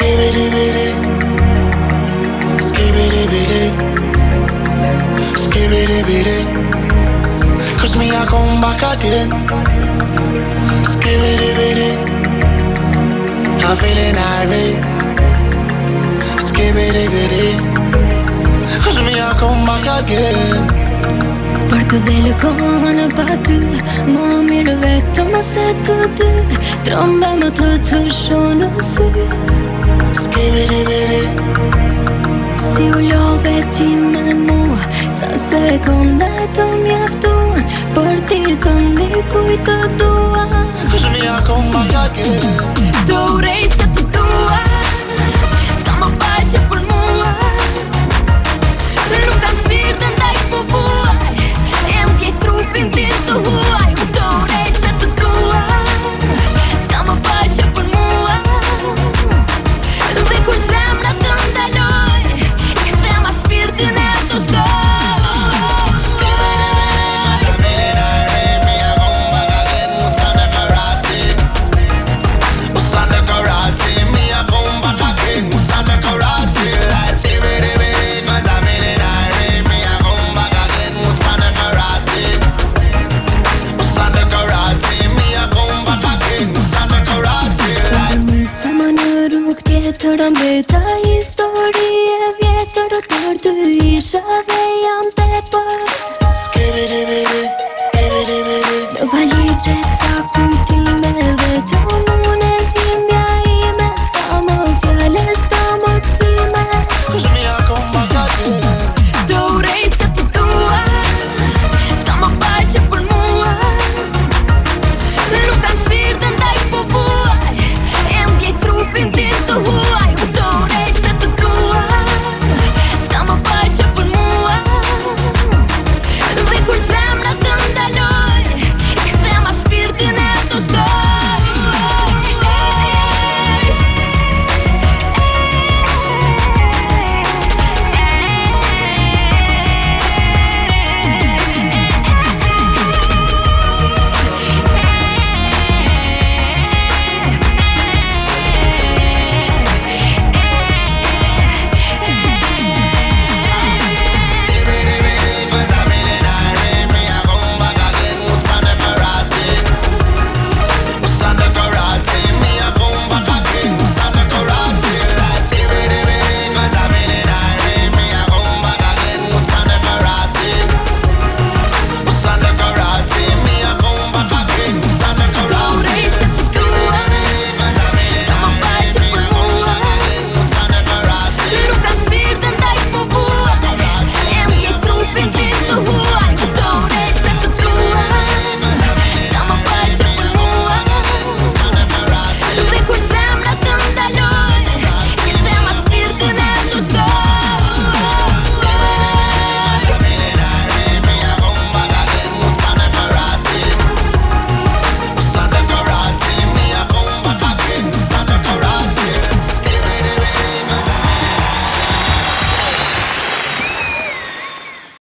Skip it away Skip it away Skip it away Cause me I come back again Skip it away I'm feeling angry Skip it away Cause me I come back again Per kedel come non per tu Mo mi reghetto mo sei con te Tromba mo S'ki miri Si u love ti me mu Nëse kone të mjeftu Por ti të ndi dua Kështë një akum ma kake